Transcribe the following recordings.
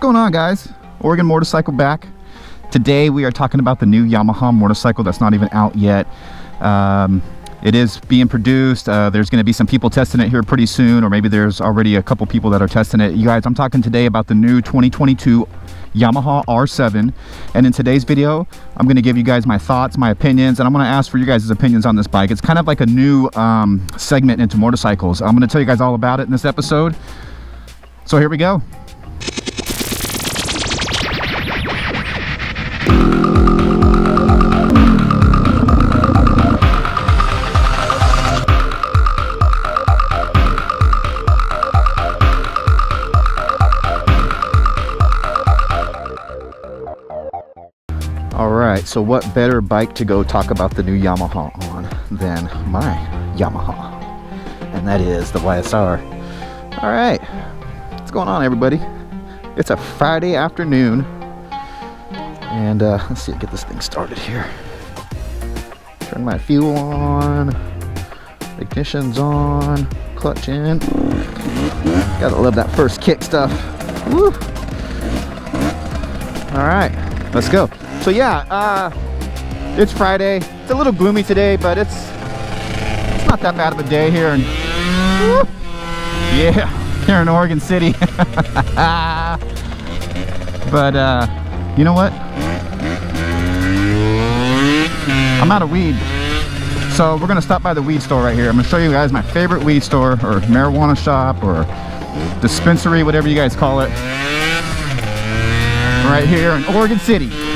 going on guys? Oregon Motorcycle back. Today we are talking about the new Yamaha motorcycle that's not even out yet. Um, it is being produced. Uh, there's going to be some people testing it here pretty soon, or maybe there's already a couple people that are testing it. You guys, I'm talking today about the new 2022 Yamaha R7. And in today's video, I'm going to give you guys my thoughts, my opinions, and I'm going to ask for you guys' opinions on this bike. It's kind of like a new um, segment into motorcycles. I'm going to tell you guys all about it in this episode. So here we go. So what better bike to go talk about the new Yamaha on than my Yamaha? And that is the YSR. All right, what's going on, everybody? It's a Friday afternoon, and uh, let's see, get this thing started here. Turn my fuel on, ignition's on, clutch in. Gotta love that first kick stuff. Woo! All right, let's go. So yeah, uh, it's Friday. It's a little gloomy today, but it's it's not that bad of a day here. Woo, yeah, here in Oregon City. but uh, you know what? I'm out of weed. So we're gonna stop by the weed store right here. I'm gonna show you guys my favorite weed store or marijuana shop or dispensary, whatever you guys call it. Right here in Oregon City.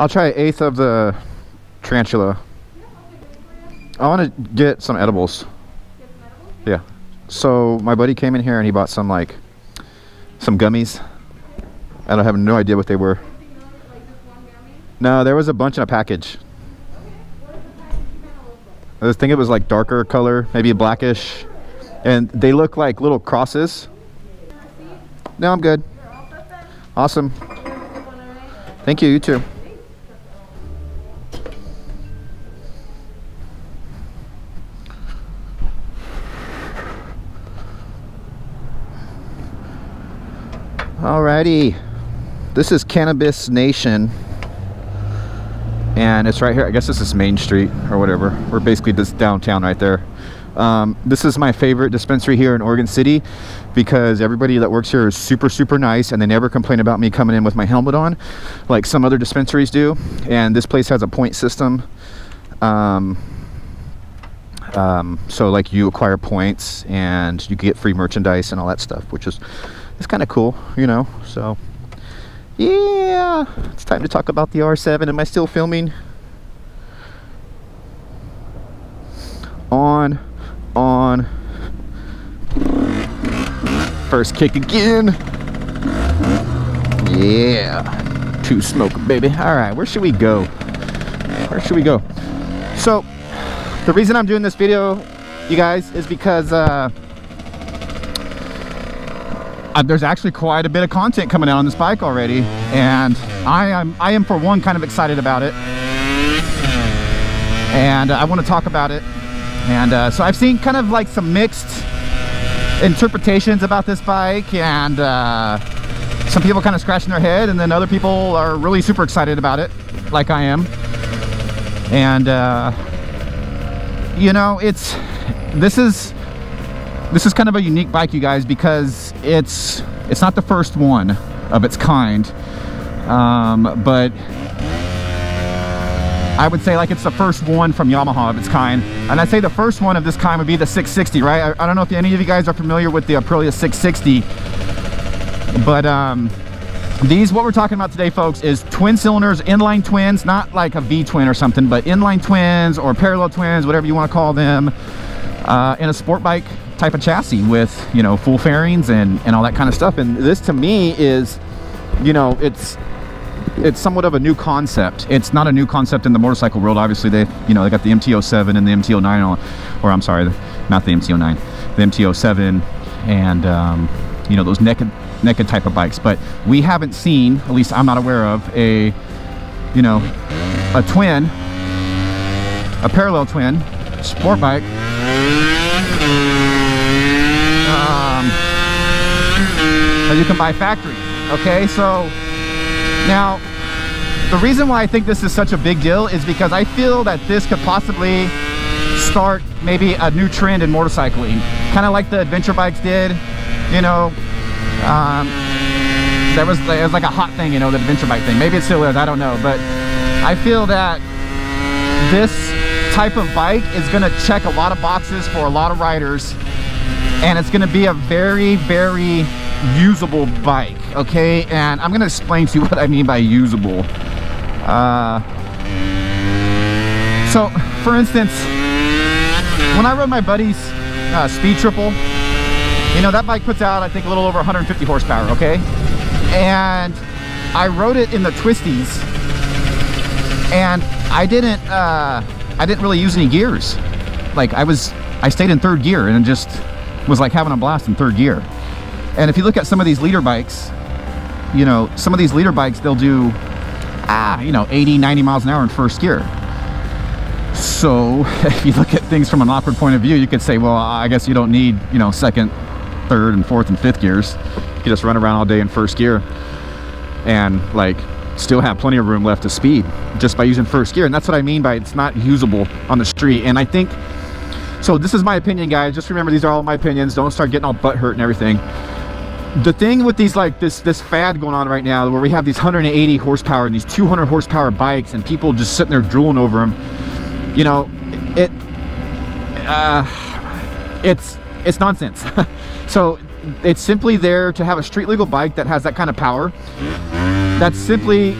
I'll try an eighth of the tarantula. I want to get some edibles. Yeah. So my buddy came in here and he bought some like some gummies. I don't have no idea what they were. No, there was a bunch in a package. I think it was like darker color, maybe blackish. And they look like little crosses. No, I'm good. Awesome. Thank you, you too. Alrighty, this is Cannabis Nation, and it's right here. I guess this is Main Street or whatever. We're basically just downtown right there. Um, this is my favorite dispensary here in Oregon City because everybody that works here is super, super nice and they never complain about me coming in with my helmet on like some other dispensaries do. And this place has a point system. Um, um, so like you acquire points and you get free merchandise and all that stuff, which is it's kind of cool, you know. So, yeah, it's time to talk about the R7. Am I still filming? On, on. First kick again. Yeah, two smoke, baby. All right, where should we go? Where should we go? So, the reason I'm doing this video, you guys, is because. Uh, uh, there's actually quite a bit of content coming out on this bike already and I am I am for one kind of excited about it. And uh, I want to talk about it. And uh, so I've seen kind of like some mixed interpretations about this bike and uh, some people kind of scratching their head and then other people are really super excited about it like I am. And uh, you know it's this is this is kind of a unique bike you guys because it's it's not the first one of its kind um, but I would say like it's the first one from Yamaha of its kind. And I'd say the first one of this kind would be the 660, right? I, I don't know if any of you guys are familiar with the Aprilia 660, but um, these, what we're talking about today, folks, is twin cylinders, inline twins, not like a V-twin or something, but inline twins or parallel twins, whatever you want to call them, uh, in a sport bike type of chassis with, you know, full fairings and, and all that kind of stuff. And this to me is, you know, it's it's somewhat of a new concept. It's not a new concept in the motorcycle world. Obviously, they you know they got the MT-07 and the MT-09, or I'm sorry, not the MT-09, the MT-07, and um, you know those naked naked type of bikes. But we haven't seen, at least I'm not aware of, a you know a twin, a parallel twin sport bike. Um, that you can buy factory. Okay, so now, the reason why I think this is such a big deal is because I feel that this could possibly start maybe a new trend in motorcycling. Kind of like the adventure bikes did, you know. Um, there was, it was like a hot thing, you know, the adventure bike thing. Maybe it still is, I don't know. But I feel that this type of bike is going to check a lot of boxes for a lot of riders. And it's going to be a very, very usable bike okay? And i'm going to explain to you what i mean by usable. Uh, so for instance when i rode my buddy's uh, speed triple you know that bike puts out i think a little over 150 horsepower okay? And i rode it in the twisties and i didn't uh, i didn't really use any gears. Like i was i stayed in third gear and just was like having a blast in third gear and if you look at some of these liter bikes, you know, some of these liter bikes, they'll do, ah, you know, 80, 90 miles an hour in first gear. So if you look at things from an awkward point of view, you could say, well, I guess you don't need, you know, second, third, and fourth and fifth gears. You just run around all day in first gear and like still have plenty of room left to speed just by using first gear. And that's what I mean by it's not usable on the street. And I think, so this is my opinion, guys. Just remember, these are all my opinions. Don't start getting all butt hurt and everything the thing with these like this this fad going on right now where we have these 180 horsepower and these 200 horsepower bikes and people just sitting there drooling over them you know it uh it's it's nonsense so it's simply there to have a street legal bike that has that kind of power that's simply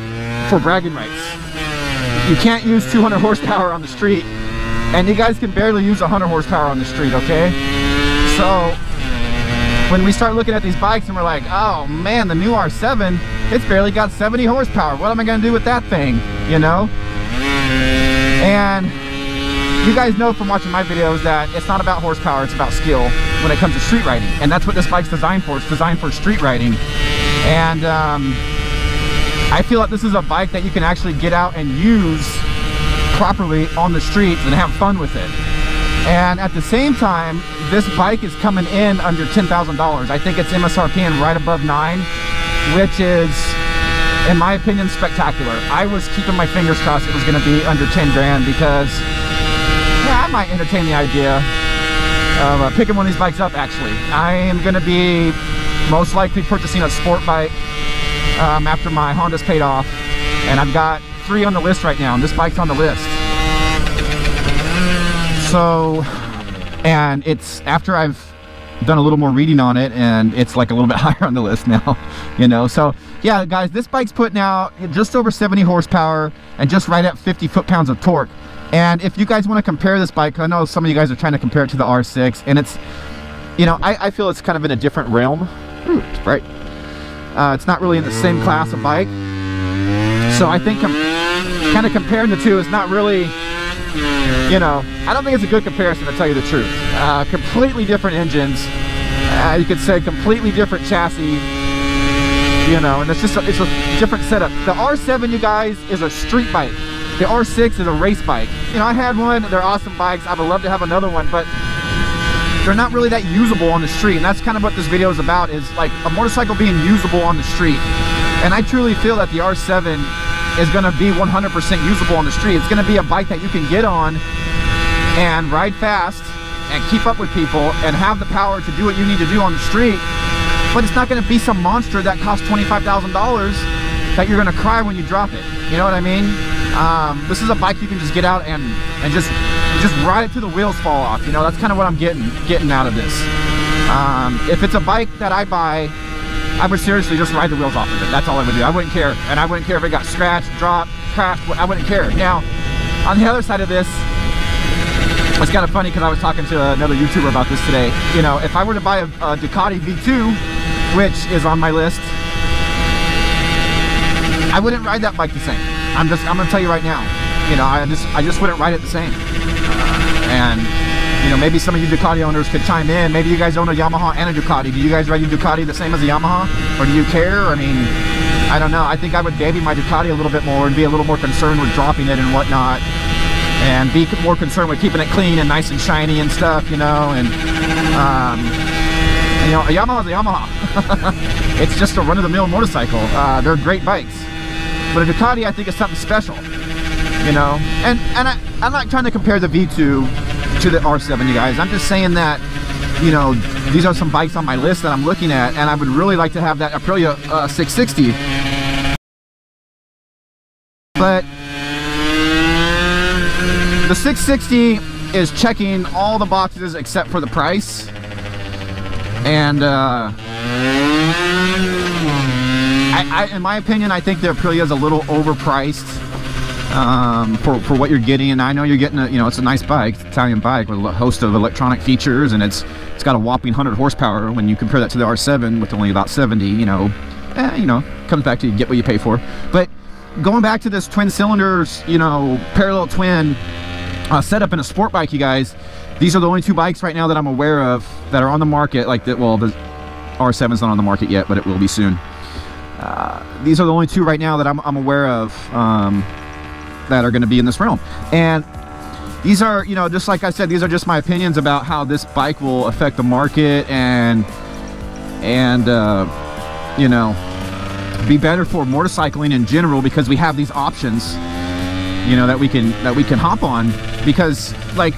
for bragging rights you can't use 200 horsepower on the street and you guys can barely use 100 horsepower on the street okay so when we start looking at these bikes and we're like, oh man, the new R7, it's barely got 70 horsepower. What am I gonna do with that thing, you know? And you guys know from watching my videos that it's not about horsepower, it's about skill when it comes to street riding. And that's what this bike's designed for. It's designed for street riding. And um, I feel like this is a bike that you can actually get out and use properly on the streets and have fun with it. And at the same time, this bike is coming in under $10,000. I think it's MSRP and right above nine, which is, in my opinion, spectacular. I was keeping my fingers crossed it was gonna be under 10 grand because, yeah, I might entertain the idea of uh, picking one of these bikes up actually. I am gonna be most likely purchasing a sport bike um, after my Honda's paid off. And I've got three on the list right now, and this bike's on the list. So, and it's after I've done a little more reading on it and it's like a little bit higher on the list now, you know. So yeah, guys, this bike's putting out just over 70 horsepower and just right at 50 foot-pounds of torque. And if you guys want to compare this bike, I know some of you guys are trying to compare it to the R6 and it's, you know, I, I feel it's kind of in a different realm. Bright. Uh, it's not really in the same class of bike. So I think kind of comparing the two is not really you know, I don't think it's a good comparison to tell you the truth. Uh, completely different engines. Uh, you could say completely different chassis. You know, and it's just a, it's a different setup. The R7, you guys, is a street bike. The R6 is a race bike. You know, I had one. They're awesome bikes. I would love to have another one, but they're not really that usable on the street. And that's kind of what this video is about is like a motorcycle being usable on the street. And I truly feel that the R7 is going to be 100% usable on the street. It's going to be a bike that you can get on and ride fast and keep up with people and have the power to do what you need to do on the street. But it's not going to be some monster that costs $25,000 that you're going to cry when you drop it. You know what I mean? Um, this is a bike you can just get out and, and just just ride it till the wheels fall off. You know, that's kind of what I'm getting getting out of this. Um, if it's a bike that I buy, I would seriously just ride the wheels off of it. That's all I would do. I wouldn't care. And I wouldn't care if it got scratched, dropped, crashed. I wouldn't care. Now, on the other side of this, it's kind of funny because I was talking to another YouTuber about this today. You know, if I were to buy a, a Ducati V2, which is on my list, I wouldn't ride that bike the same. I'm just, I'm gonna tell you right now. You know, I just, I just wouldn't ride it the same. And you know, maybe some of you Ducati owners could chime in. Maybe you guys own a Yamaha and a Ducati. Do you guys ride your Ducati the same as a Yamaha? Or do you care? I mean, I don't know. I think I would baby my Ducati a little bit more and be a little more concerned with dropping it and whatnot. And be more concerned with keeping it clean and nice and shiny and stuff, you know. And, um, you know, a Yamaha's a Yamaha. it's just a run-of-the-mill motorcycle. Uh, they're great bikes. But a Ducati, I think, is something special. You know? And, and I, I'm not trying to compare the V2 to the R7, you guys. I'm just saying that, you know, these are some bikes on my list that I'm looking at, and I would really like to have that Aprilia uh, 660. But the 660 is checking all the boxes except for the price. And, uh, I, I, in my opinion, I think the Aprilia is a little overpriced um, for, for what you're getting. And I know you're getting a, you know, it's a nice bike, Italian bike with a host of electronic features and it's, it's got a whopping 100 horsepower when you compare that to the R7 with only about 70, you know, eh, you know, comes back to you get what you pay for. But going back to this twin cylinders, you know, parallel twin uh, setup in a sport bike, you guys, these are the only two bikes right now that I'm aware of that are on the market like that. Well, the R7's not on the market yet, but it will be soon. Uh, these are the only two right now that I'm, I'm aware of um, that are going to be in this realm. And these are, you know, just like I said, these are just my opinions about how this bike will affect the market and, and, uh, you know, be better for motorcycling in general because we have these options, you know, that we can, that we can hop on because like,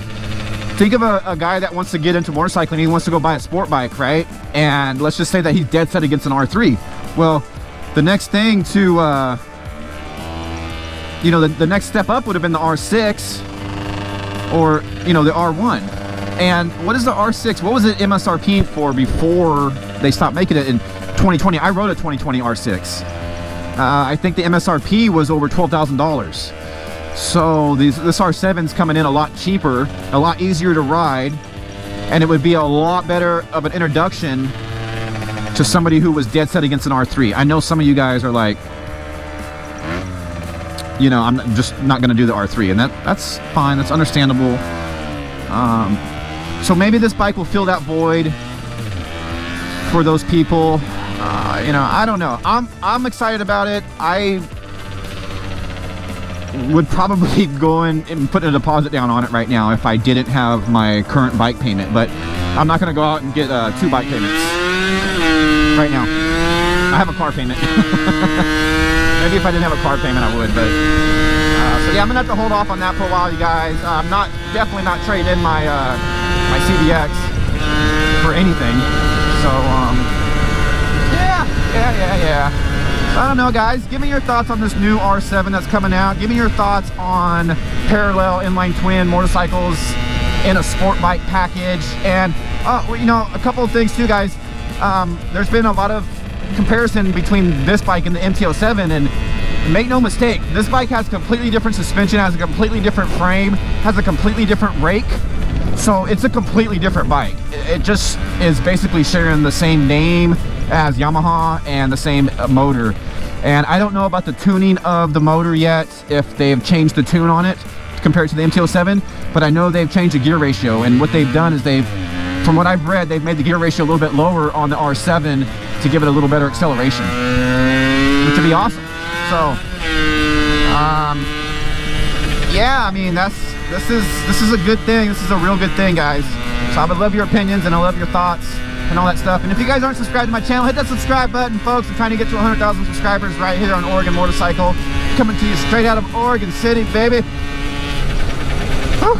think of a, a guy that wants to get into motorcycling, he wants to go buy a sport bike, right? And let's just say that he's dead set against an R3. Well, the next thing to, uh, you know, the, the next step up would have been the R6 or, you know, the R1. And what is the R6? What was it MSRP for before they stopped making it in 2020? I rode a 2020 R6. Uh, I think the MSRP was over $12,000. So these, this R7's coming in a lot cheaper, a lot easier to ride, and it would be a lot better of an introduction to somebody who was dead set against an R3. I know some of you guys are like, you know, I'm just not going to do the R3, and that that's fine. That's understandable. Um, so maybe this bike will fill that void for those people. Uh, you know, I don't know. I'm I'm excited about it. I would probably go in and put a deposit down on it right now if I didn't have my current bike payment. But I'm not going to go out and get uh, two bike payments right now. I have a car payment. Maybe if I didn't have a car payment, I would, but... Uh, so yeah, I'm gonna have to hold off on that for a while, you guys. Uh, I'm not, definitely not trading in my, uh, my CBX for anything. So, um, yeah, yeah, yeah, yeah. I don't know, guys. Give me your thoughts on this new R7 that's coming out. Give me your thoughts on parallel inline twin motorcycles in a sport bike package. And, uh, you know, a couple of things too, guys. Um, there's been a lot of comparison between this bike and the MT-07 and make no mistake this bike has completely different suspension has a completely different frame has a completely different rake. So it's a completely different bike. It just is basically sharing the same name as Yamaha and the same uh, motor. And I don't know about the tuning of the motor yet if they've changed the tune on it compared to the MT-07 but I know they've changed the gear ratio and what they've done is they've from what I've read they've made the gear ratio a little bit lower on the R7 to give it a little better acceleration, which would be awesome. So, um, yeah, I mean that's this is this is a good thing. This is a real good thing, guys. So I would love your opinions and I love your thoughts and all that stuff. And if you guys aren't subscribed to my channel, hit that subscribe button, folks. I'm trying to get to 100,000 subscribers right here on Oregon Motorcycle. Coming to you straight out of Oregon City, baby. Whew.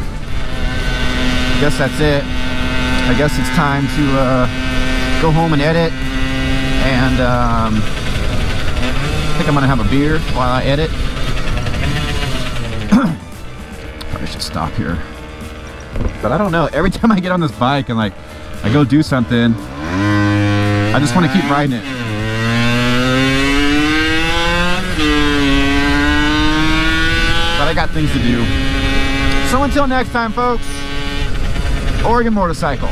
Guess that's it. I guess it's time to uh, go home and edit. And um, I think I'm gonna have a beer while I edit. Probably should stop here. But I don't know. Every time I get on this bike and like I go do something, I just want to keep riding it. But I got things to do. So until next time, folks, Oregon Motorcycle.